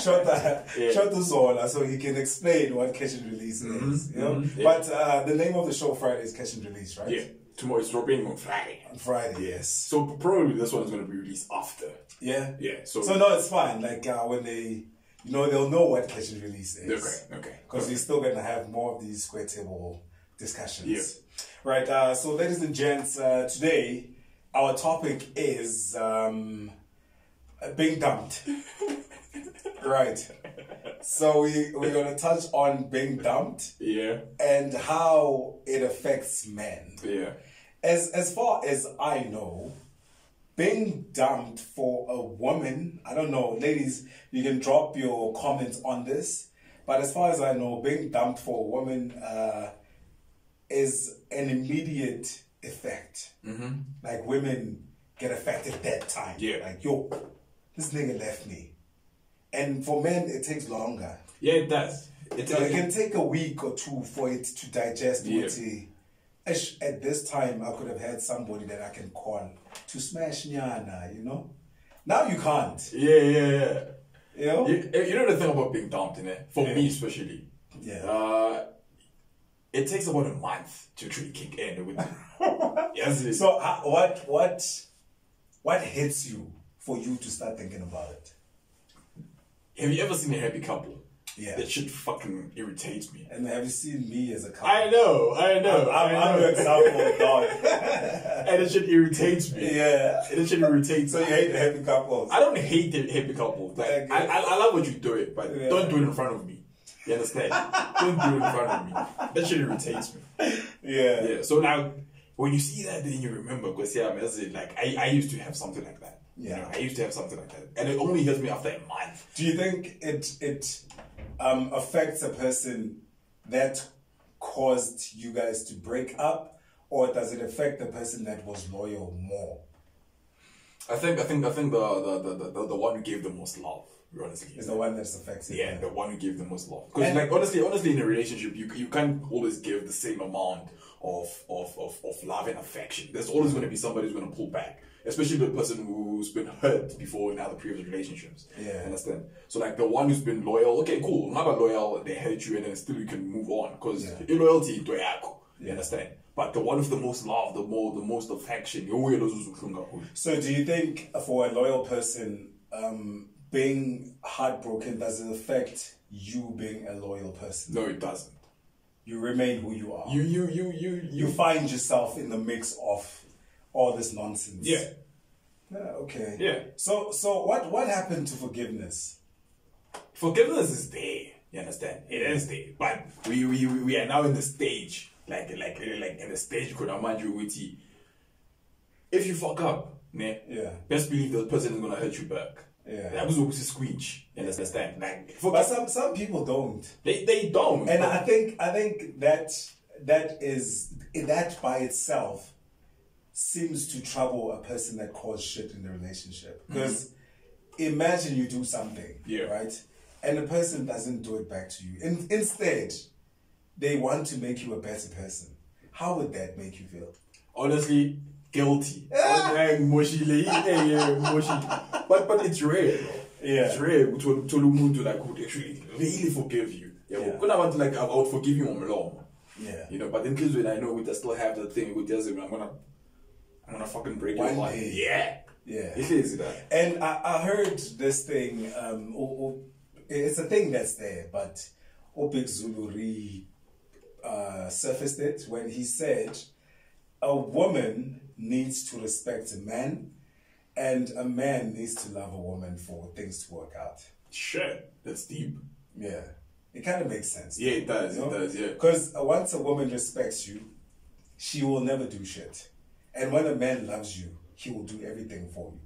Shota, Yeah. Shota Zola, so he can explain what catch and release is. You know, mhm, yeah. but uh, the name of the show Friday is catch and release, right? Yeah. Tomorrow it's dropping on Friday. On Friday, yes. So probably this one is going to be released after. Yeah. Yeah. So, So no, it's fine. Like uh, when they, you know, they'll know what catch and release is. okay, okay. Because we're still gonna have more of these square table discussions. Yeah. Right. Uh, so, ladies and gents, uh, today our topic is um, being dumped. right. So we we're gonna touch on being dumped Yeah. and how it affects men. Yeah. As as far as I know, being dumped for a woman, I don't know, ladies, you can drop your comments on this. But as far as I know, being dumped for a woman uh, is an immediate effect. Mm-hmm. Like women get affected that time. Yeah. Like yo, this nigga left me. And for men, it takes longer. Yeah, it does. It, So it can take a week or two for it to digest. Yeah. "Eish, At this time, I could have had somebody that I can call to smash nyana, you know. Now you can't, yeah, yeah, yeah. you know. You, you know the thing about being dumped in it, for Yeah. me especially. Yeah. Uh, it takes about a month to truly kick in with yes, it- So uh, what what what hits you for you to start thinking about it? Have you ever seen a happy couple? Yeah. That shit fucking irritates me. And have you seen me as a couple? I know, I know. I'm, I I'm know. an example, dog. and it shit irritates me. yeah. And it shit irritates So you hate the happy couples? I don't hate the happy couples. Like. I, I, I love what you do it, but Yeah. don't do it in front of me. You understand? don't do it in front of me. That shit irritates me. yeah. Yeah. So now, when you see that, then you remember because yeah, man, that's it. Like I, I used to have something like that. You Yeah. know, I used to have something like that, and it only hits me after a month. Do you think it it um, affects a person that caused you guys to break up, or does it affect the person that was loyal more? I think, I think, I think the the the, the, the one who gave the most love, honestly. Is the one that's affected? Yeah, the one who gave the most love. Because like honestly, honestly, in a relationship, you you can't always give the same amount of of of, of love and affection. There's always going to be somebody who's going to pull back, especially the person who's been hurt before in other previous relationships. Yeah. understand. So like the one who's been loyal, okay, cool. Not loyal, they hurt you, and then still you can move on because Yeah. loyalty into yakho. You Yeah. understand. But the one with the most love, the more the most affection, So, do you think for a loyal person, um, being heartbroken does it affect you being a loyal person? No, it doesn't. You remain who you are. You you you you you find yourself in the mix of all this nonsense. yeah. Yeah, okay. Yeah. So, so what what happened to forgiveness? forgiveness is there. You understand? It is there. But we we, we are now in the stage, like like like in the stage you with if you fuck up, ne, Yeah. best believe the person is gonna hurt you back. Yeah. That was always a squeeze. You understand? Like for, But some some people don't, they they don't. and I think I think that that is that by itself seems to trouble a person that caused shit in the relationship. Because imagine you do something, Yeah. right, and the person doesn't do it back to you. In, instead, they want to make you a better person. How would that make you feel? honestly guilty. Like, mushy, like, yeah, yeah. But but it's rare. Yeah. It's rare to to umuntu like would actually really forgive you. Yeah. Yeah. When I want to like I would forgive you on long. Yeah. You know, but in case when I know we still have the thing with this, I'm gonna I'm gonna fucking break One your heart. day. Yeah. Yeah. It is that. And I, I heard this thing, um, it's a thing that's there, but Obik Zulu re uh, surfaced it when he said a woman needs to respect a man and a man needs to love a woman for things to work out. Shit. That's deep. Yeah. It kind of makes sense. Yeah, it does, it does, yeah. Because once a woman respects you, she will never do shit. And when a man loves you, he will do everything for you.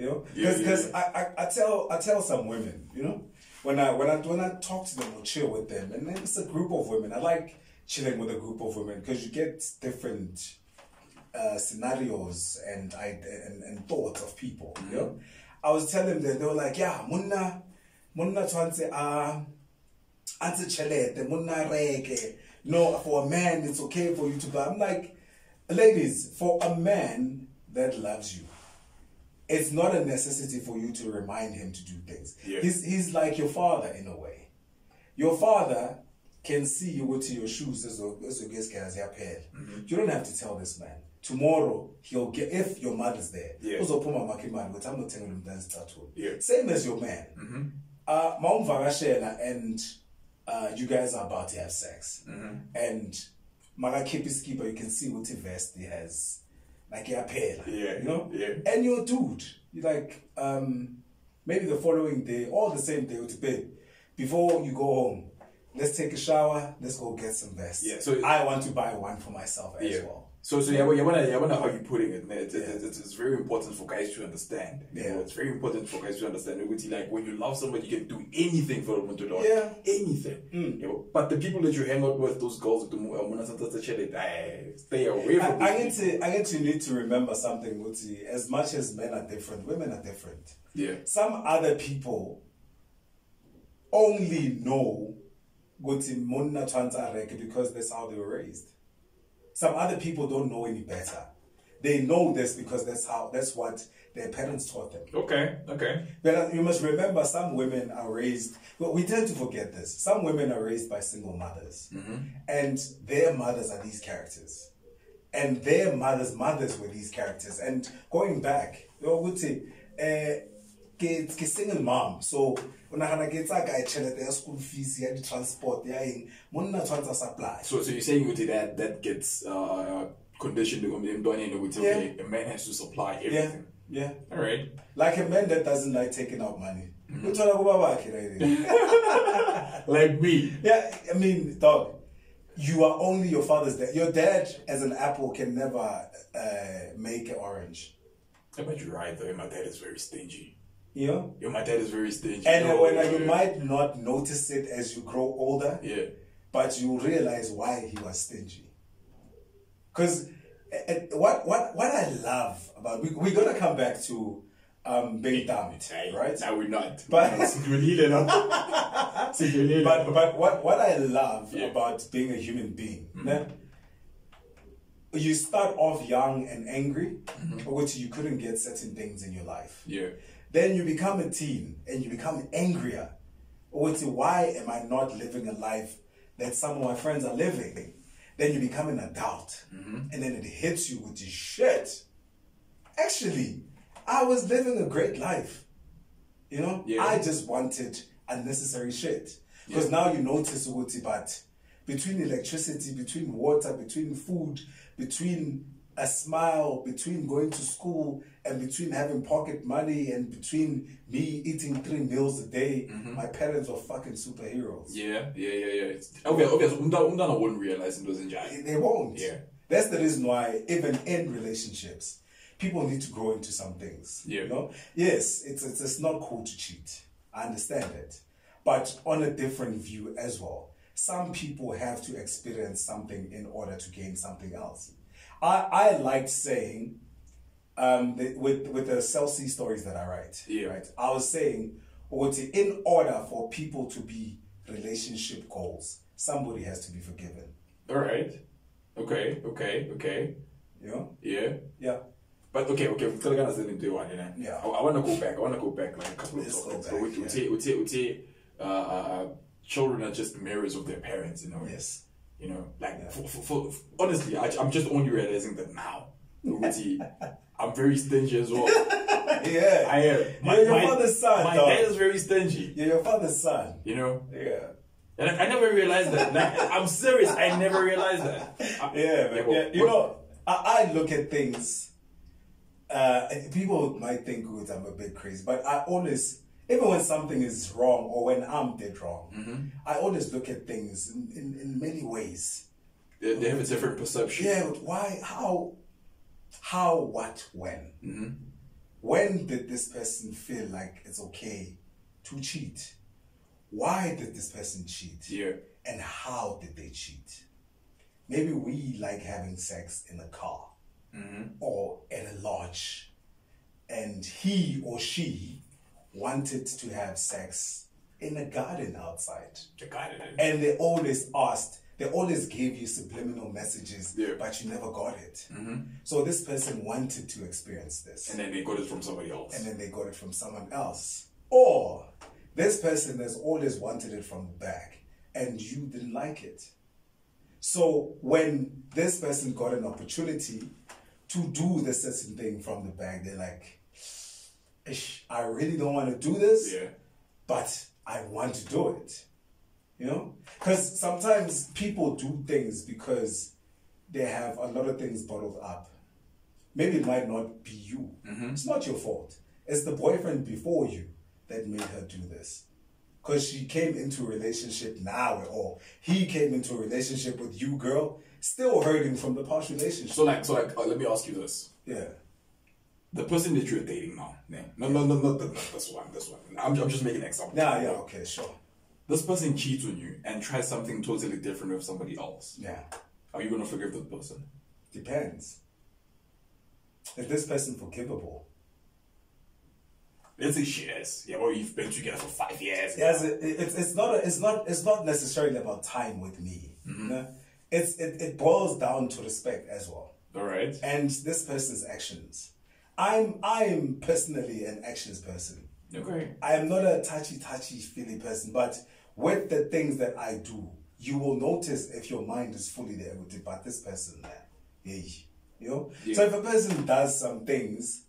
You know, Yeah, because yeah. I, I, I tell I tell some women, you know, when I when I when I talk to them or chill with them, and then it's a group of women. I like chilling with a group of women because you get different uh, scenarios and I and, and thoughts of people. You know, I was telling them they were like, yeah, munna munna twanse ah anti chelete munna reke. No, for a man it's okay for you to buy. I'm like, ladies, for a man that loves you, it's not a necessity for you to remind him to do things. Yeah. He's he's like your father in a way. Your father can see you go to your shoes as a as a guest as Mm-hmm. You don't have to tell this man. Tomorrow he'll get if your mother's there. Yeah. uzophuma makhe imali ukuthi amothenga lo mntana isicathulo. Yeah. Same as your man. Uh mawumvakashela and uh you guys are about to have sex. And makakhipha iskipa you can see ukuthi vest he has like iyaphela. Yeah, You know? yeah. And you're dude. You like um maybe the following day or the same day with babe before you go home. Let's take a shower. Let's go get some vests. Yeah, so- I want to buy one for myself as Yeah. well. So, so yeah, yeah, wonder, yeah, how you're putting it. It's, Yeah. it's, it's, it's very important for guys to understand. You Yeah. know, it's very important for guys to understand. Like when you love somebody, you can do anything for them to love. Yeah. anything. Mm. You know, but the people that you hang out with, those girls, the mo- uh, mona santa sa chele, stay away I, from. I these get to I get to need to remember something, Muti. As much as men are different, women are different. Yeah. Some other people only know Guti Twanza Reke because that's how they were raised. Some other people don't know any better. They know this because that's how that's what their parents taught them. Okay. Okay. But you must remember, some women are raised. Well, we tend to forget this. Some women are raised by single mothers, and their mothers are these characters, and their mothers' mothers were these characters. And going back, you know, would say, eh, ke ke single mom. So when I get that guy chelete ya school fees, ya the transport, ya ing, monna tshwantse a supply. So, so you're saying ukuthi that that gets uh, conditioned emntwaneni ukuthi Yeah. okay, a man has to supply everything. yeah. yeah. All right. Like a man that doesn't like taking out money. Uthola kubaba wakhe right. Like me. Yeah, I mean, dog, you are only your father's dad. Your dad, as an apple, can never uh, make an orange. Yeah, but you're right though. My dad is very stingy. You know? Yo, my dad is very stingy. And Oh, when yeah. you might not notice it as you grow older, Yeah. but you realize why he was stingy. Because what, what, what I love about, we, we're going to come back to um, being dumped, eh, right? Now we're not. But- no? But but what what I love Yeah. about being a human being, mm-hmm. né? you start off young and angry, mm-hmm. which you couldn't get certain things in your life. yeah. Then you become a teen and you become angrier. Which why am I not living a life that some of my friends are living? Then you become an adult, mm-hmm. and then it hits you with this shit. Actually, I was living a great life. You know, Yeah. I just wanted unnecessary shit. Because now you notice Uguti, but between electricity, between water, between food, between a smile, between going to school, and between having pocket money, and between me eating three meals a day, mm-hmm. my parents were fucking superheroes. Yeah, yeah, yeah, yeah. Obvious, obvious. Umntwana umntwana won't realize into ezinjalo. They won't. Yeah. That's the reason why, even in relationships, people need to grow into some things. Yeah. You know? Yes, it's, it's it's not cool to cheat. I understand it. But on a different view as well. Some people have to experience something in order to gain something else. I, I liked saying um, the, with with the Celsi stories that I write. Yeah. Right. I was saying, what in order for people to be relationship goals, somebody has to be forgiven. All right. Okay, okay, okay. Yeah. Yeah. Yeah. But okay, okay, we're still gonna send into one, you know. Yeah. I, I wanna go back. I wanna go back like a couple of Let's go topics. back, So we yeah. take, we take, we take, uh, uh, children are just mirrors of their parents, you know. Yes. You know, like Yeah. for, for, for, honestly, I, I'm just only realizing that now. Ukuthi, I'm very stingy as well. Yeah. I am. You're your father's son, My dog. dad is very stingy. You're your father's son. You know, Yeah. and I, I never realized that. Like, I'm serious. I never realized that. I- Yeah, man. well, Yeah, you what- know, I, I look at things. Uh, people might think good, I'm a bit crazy, but I always, even when something is wrong or when I'm dead wrong, Mm-hmm. I always look at things in, in, in many ways. They, they have a different perception. Yeah, but why? How? How? What? When? Mm-hmm. When did this person feel like it's okay to cheat? Why did this person cheat? Yeah. And how did they cheat? Maybe we like having sex in a car or at a lodge, and he or she wanted to have sex in a garden outside. The that And they always asked, they always gave you subliminal messages, Yeah. but you never got it. Mm-hmm. So this person wanted to experience this, And then they got it from somebody else. and then they got it from someone else. Or this person has always wanted it from the back, and you didn't like it. So when this person got an opportunity to do the certain thing from the back, they're like, "Ish, I really don't want to do this, yeah. but I want to do it. You know? Because sometimes people do things because they have a lot of things bottled up. Maybe it might not be you. It's not your fault. It's the boyfriend before you that made her do this. Because she came into a relationship now, at all. he came into a relationship with you, girl, still hurting from the past relationship. So like, so like, uh, let me ask you this: yeah. The person that you're dating now, yeah, no, no, no, no, not this one, this one. I'm, I'm just making an example. Yeah, yeah, okay, sure. This person cheats on you and tries something totally different with somebody else. Yeah. Are you gonna forgive that person? Depends. Is this person forgivable? Let's say she is. Yeah, well, you've been together for five years. Yes, it, it, it's it's not it's not it's not necessarily about time with me. Mm-hmm. you know? It's it, it boils down to respect as well, All right. and this person's actions. I'm I'm personally an actions person. Okay. I am not a touchy touchy feely person, but with the things that I do, you will notice if your mind is fully there with it. But this person, there, yeah, you know. Yeah. So if a person does some things,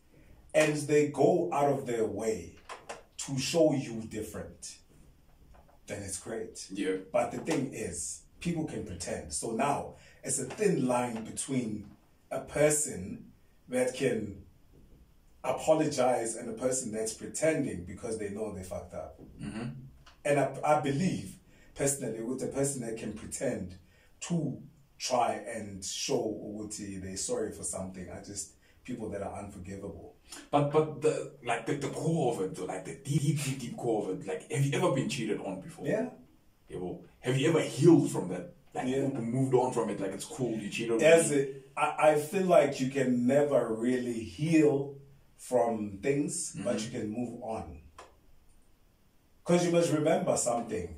and they go out of their way to show you different, then it's great. Yeah. But the thing is, people can pretend. So now it's a thin line between a person that can apologize and the person that's pretending because they know they fucked up. Mm-hmm. And I, I believe personally with the person that can pretend to try and show Uguti they're sorry for something, I just people that are unforgivable. But but the like the, the core of it, though, like the deep deep deep core of it, like have you ever been cheated on before? Yeah. Yeah, well, have you ever healed from that? Like Yeah. moved on from it, like it's cool, you cheated on As it, I, I feel like you can never really heal from things, but mm-hmm. you can move on. Because you must remember something.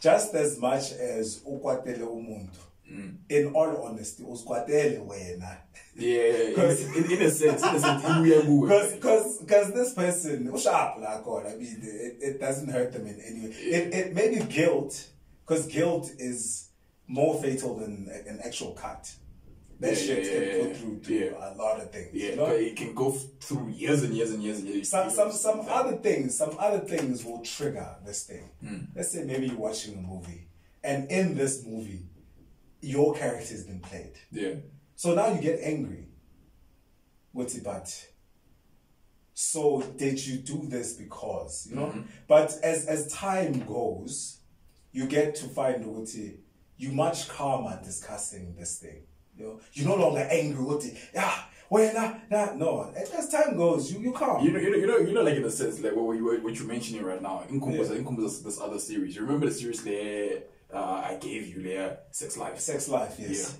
Just as much as ukwatele umuntu, mm. in all honesty, uskwatele wena. Yeah, yeah, yeah. 'Cause- in, in, a sense, in a sense, ibuye kuwe. Because because this person ushap like God, I mean it, it doesn't hurt them in any way. It it may be guilt because guilt is more fatal than an actual cut. That Yeah, shit yeah, can yeah, yeah. through a lot of things. Yeah, you know? but it can go through years and years and years and years. Some some some other things, some other things will trigger this thing. Hmm. Let's say maybe you're watching a movie, and in this movie, your character has been played. Yeah. So now you get angry. What's it but? So did you do this because you know? Mm-hmm. But as as time goes, you get to find what you much calmer discussing this thing. You know, you're no longer angry with it. Yeah, well, nah, nah, no. As time goes, you you calm. You know, you know, you know, you know, like in a sense, like what you what you're mentioning right now, in Yeah. this, this other series. You remember the series there uh, I gave you there, Sex Life. Sex life, yes.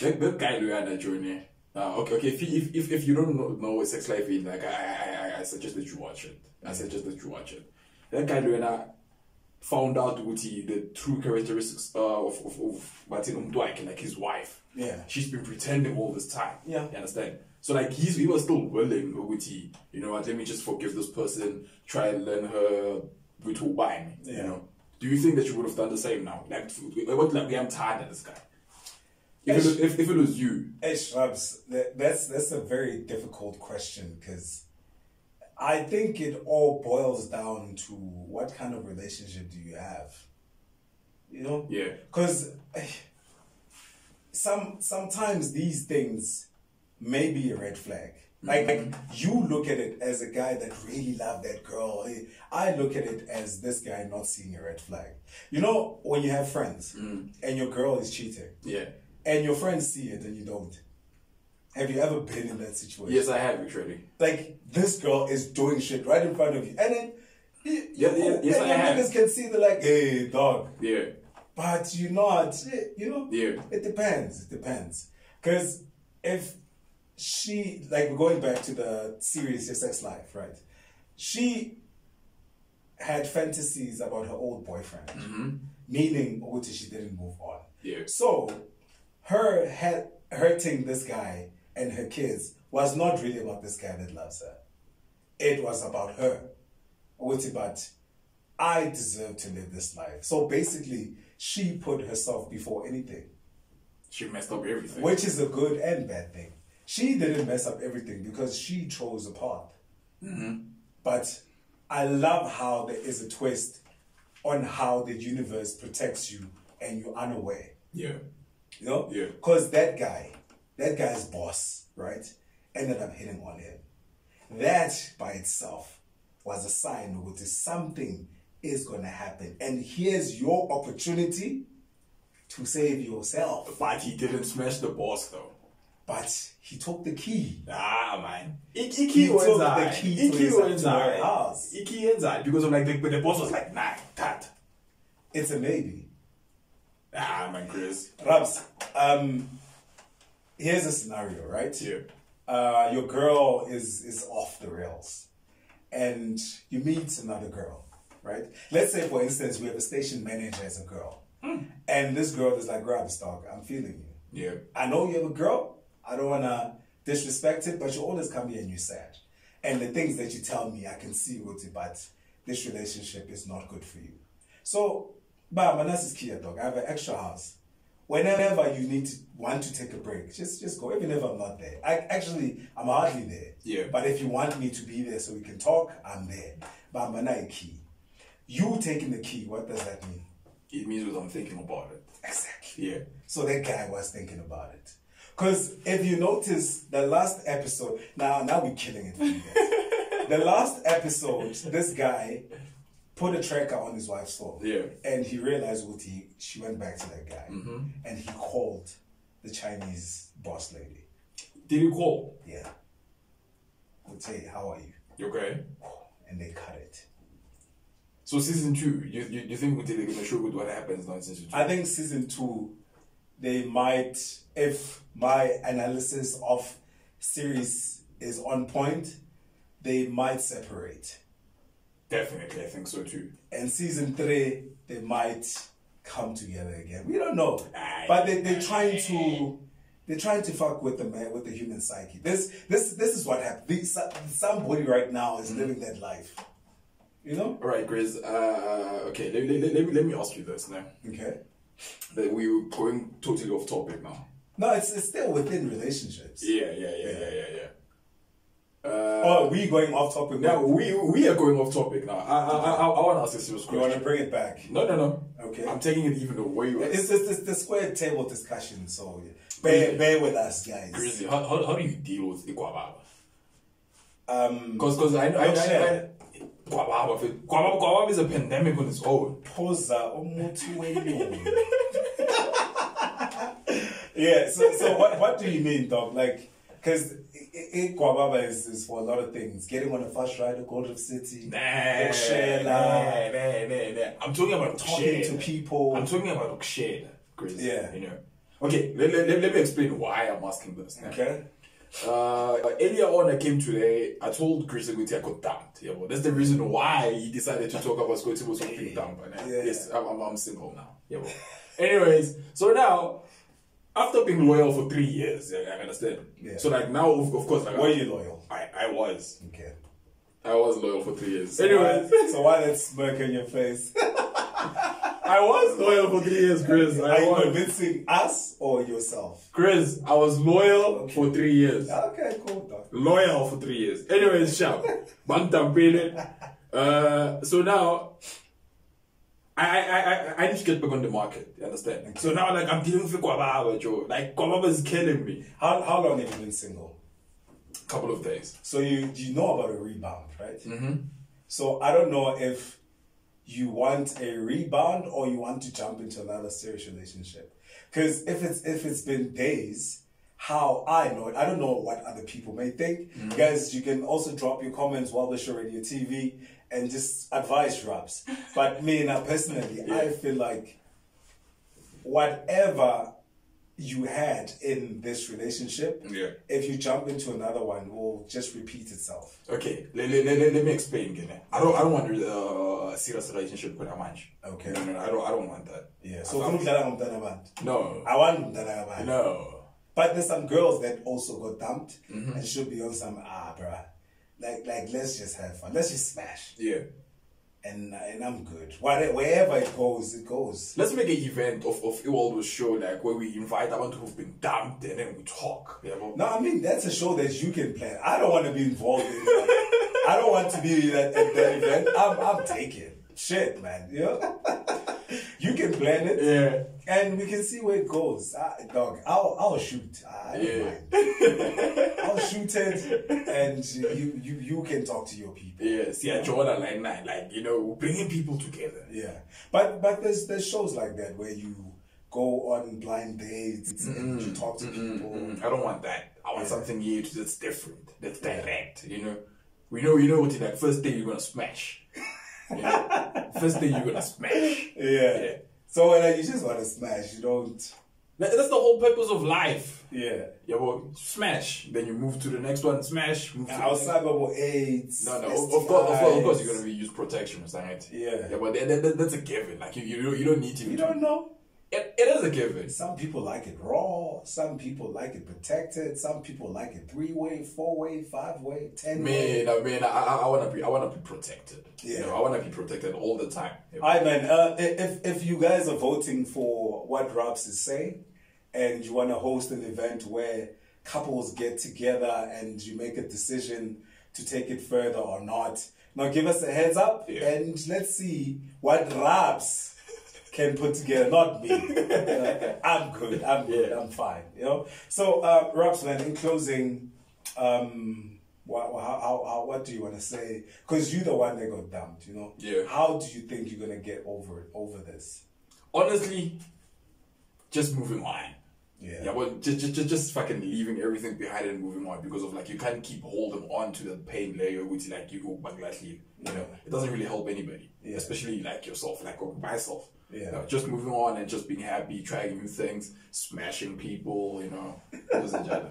Yeah. That, that guy who had that journey. Uh, okay, okay. If, you- if if if you don't know, know what Sex Life is, like I I, I, I suggest that you watch it. I suggest that you watch it. That guy Luena found out what he the true characteristics uh, of of of Martin Umdwake, like his wife. Yeah. She's been pretending all this time. Yeah. You understand? So like he's he was still willing with he, you know what, let me just forgive this person, try and learn her with who buy me. Yeah. You know? Do you think that you would have done the same now? Like what like I'm tired of this guy. If it, if, if it was you, Hey, Shrubs, that, that's that's a very difficult question because I think it all boils down to what kind of relationship do you have. You know, yeah. because eh, some sometimes these things may be a red flag. Like, like you look at it as a guy that really loved that girl. I look at it as this guy not seeing a red flag. You know, when you have friends mm. and your girl is cheating Yeah. and your friends see it and you don't. Have you ever been in that situation? Yes, I have actually. Like this girl is doing shit right in front of you, and then you, Yeah, yeah, yes, and I your have. niggas can see they're like, "Hey, dog," Yeah. But you're not. You know, Yeah. it depends. It depends. Because if she, like, we're going back to the series Your Sex Life, right? She had fantasies about her old boyfriend. Mm-hmm. meaning ukuthi she didn't move on. Yeah. So, her ha- hurting this guy and her kids was not really about this guy that loves her. It was about her. Ukuthi, but I deserve to live this life. So basically, she put herself before anything, She messed up everything. which is a good and bad thing. She didn't mess up everything because she chose a path. Mm-hmm. But I love how there is a twist on how the universe protects you and you're unaware. Yeah. You know? Yeah. Because that guy, that guy's boss, right, ended up hitting on him. That by itself was a sign that something is going to happen. And here's your opportunity to save yourself. But he didn't smash the boss though. But he took the key. Ah man. Ik- He Iki took the key to Iki his- to her house. Iki wenzani? Because of like the, the boss was like, nah, cut. It's a maybe. Ah man, Chris. Rapz, um, here's a scenario, right? Yeah. uh, your girl is is off the rails, and you meet another girl, right? Let's say, for instance, we have a station manager as a girl, hmm. and this girl is like, "Grab dog, I'm feeling you. Yeah. I know you have a girl. I don't wanna disrespect it, but you always come here and you're sad, and the things that you tell me, I can see with it, but this relationship is not good for you. So, but Manas is Kia dog. I have an extra house whenever you need to want to take a break, just just go. Even if I'm not there, I actually I'm hardly there. Yeah. But if you want me to be there so we can talk, I'm there. But a key. You taking the key, what does that mean? It means what I'm thinking about it. Exactly. Yeah. So that guy was thinking about it. Because if you notice the last episode, now now we're killing it. for you guys. the last episode, this guy put a tracker on his wife's phone. Yeah. And he realized what he she went back to that guy. Mm-hmm. And he called the Chinese boss lady. Did you call? Yeah. Would say, How are you? You okay? And they cut it. So season two, you you, you think they're gonna show good what happens now in season two? I think season two, they might, if my analysis of series is on point, they might separate. Definitely, I think so too. And season three, they might come together again. We don't know, Aye. but they they're trying to. They're trying to fuck with the man, with the human psyche. This, this, this is what happened. Somebody right now is mm-hmm. living that life. You know? All right, Grizz. Uh, okay, let, let, let, me let me ask you this now. Okay. That we were going totally off topic now. No, it's, it's still within relationships. Yeah, yeah, yeah, yeah, yeah, yeah. Uh, Oh, we going off topic now we we are going off topic now. I I I, I want to ask a serious You want to bring it back? No, no, no. Okay. I'm taking it even away. It's just this the square table discussion, so bear, bear with us, guys. Grizzy, how, how, how do you deal with Ikwababa? Um, Because because I, I, I, I, Kwababa, Kwababa is a pandemic on its own. posa umuthi wenyoni. Yeah. So, so what, what do you mean, dog? Like, because Guababa is, is for a lot of things. Getting on a fast ride to Gold City, Nah, Oshela, nah, nah, nah, nah. I'm talking about talking to people. I'm talking about Okshela, Chris. Yeah. You know. Okay, let, let, let, let me explain why I'm asking this. now. Okay. Uh, earlier on, I came today. I told Chris Aguti I got dumped. Yeah, well, that's the reason why he decided to talk about Scotty was being dumped. Yeah. Yes, I'm, I'm, I'm single now. Yeah, well. Anyways, so now after being loyal for three years, yeah, I understand. Yeah. So like now, of, of course, like Were you loyal? I, I was, Okay. I was loyal for three years. So Anyways, why, so why that smirk on your face? I was loyal for three years, Chris. Are I you was. convincing us or yourself? Chris, I was loyal for three years. Okay, cool, loyal for three years. Anyways. Bantam Uh So now, I, I, I, I need to get back on the market. You understand? So now, like, I'm dealing with Kwababa, Joe. Like, Kwababa is killing me. How, how long have you been single? Couple of days. So you you know about a rebound, right? Mm-hmm. So I don't know if you want a rebound or you want to jump into another serious relationship. Because if it's if it's been days, how I know it, I don't know what other people may think. Mm-hmm. Guys, you can also drop your comments Wild West Show radio TV and just advice drops. but me now personally, I feel like whatever you had in this relationship, Yeah. if you jump into another one, will just repeat itself. Okay, let, let, let, let me explain again. I don't I don't want uh, a serious relationship with Amanj. Okay. No, no, I don't I don't want that. Yeah. So I- ukudlala ngomntana abantu. No. I want abantu. No. But there's some girls that also got dumped Mm-hmm. and should be on some ah bruh. Like like let's just have fun. Let's just smash. Yeah. And uh, and I'm good. Whatever wherever it goes, it goes. Let's make an event of of Iwaldo's show like where we invite abantu who've been dumped and then we talk. Yeah, well, No, I mean that's a show that you can plan. I don't want to be involved in that. I don't want to be at, at that event. I'm I'm taking shit, man. You know? you can plan it. Yeah. And we can see where it goes. Ah, dog, I'll I'll shoot. I don't Yeah. mind. I'll shoot it, and you you you can talk to your people. Yeah, see, I draw the line, like, like you know, bringing people together. Yeah, but but there's there's shows like that where you go on blind dates and you talk to people. Mm, I don't want that. I want Yeah. something here that's different, that's direct. You know, we know, you know what? Like first day you're gonna smash. First thing you're gonna smash. Yeah. Yeah. So like, you just want to smash, you don't. That- That's the whole purpose of life. Yeah. Yeah, well, smash. Then you move to the next one, smash. Move to Outside of AIDS. No, no, of, course, of course, of course, you're gonna be use protection, right? Yeah. yeah, but that, that, that- that's a given. Like you, you you don't need to. You don't know. It, it is a given. Some people like it raw. Some people like it protected. Some people like it three way, four way, five way, ten way. Man, I mean, I, I, I wanna be, I wanna be protected. Yeah. You know, I wanna be protected all the time. Right, man. Uh, i- if if you guys are voting for what Rapz is saying, and you want to host an event where couples get together and you make a decision to take it further or not, now give us a heads up Yeah. and let's see what Robs can put together. Not me. Uh, I'm good. I'm good. Yeah. I'm fine. You know. So, uh, Robs, man. In closing, um, what, how, how, how, what do you want to say? Because you're the one that got dumped. You know. Yeah. How do you think you're gonna get over it, over this? Honestly, just moving on. Yeah. Yeah, well, just, just, just fucking leaving everything behind and moving on because of like you can't keep holding on to the pain layer, which like you go Bangladesh. You know, it doesn't really help anybody, Yeah. especially like yourself, like myself. Yeah. You know, just moving on and just being happy, trying new things, smashing people. You know,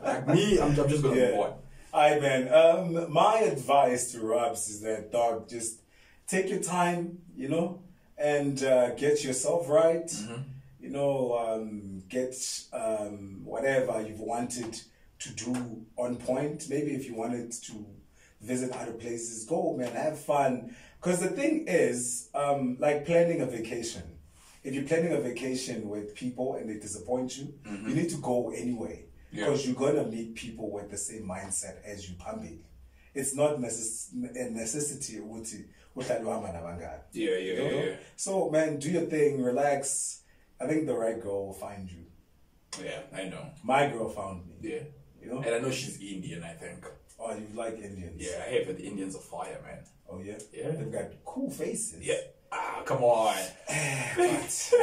like me, I'm, I'm just gonna Yeah. move on. Alright, man. Um, my advice to Robs is that dog, just take your time, you know, and uh, get yourself right. You know, um, get um, whatever you've wanted to do on point. Maybe if you wanted to visit other places, go, man, have fun. Because the thing is, um, like planning a vacation. If you're planning a vacation with people and they disappoint you, mm-hmm. you need to go anyway. Yeah. Because you're gonna meet people with the same mindset as you, Pambi. It's not necess- a necessity ukuthi uhlale uhamba nabangani. Yeah, yeah, You know? yeah, yeah. So man, do your thing, relax. I think the right girl will find you. Yeah, I know. My girl found me. Yeah, You know? and I know she's Indian. I think. Oh, you like Indians? Yeah, I hear the Indians are fire, man. Oh yeah. Yeah. They've got cool faces. Yeah. Ah, come on. Eh, but,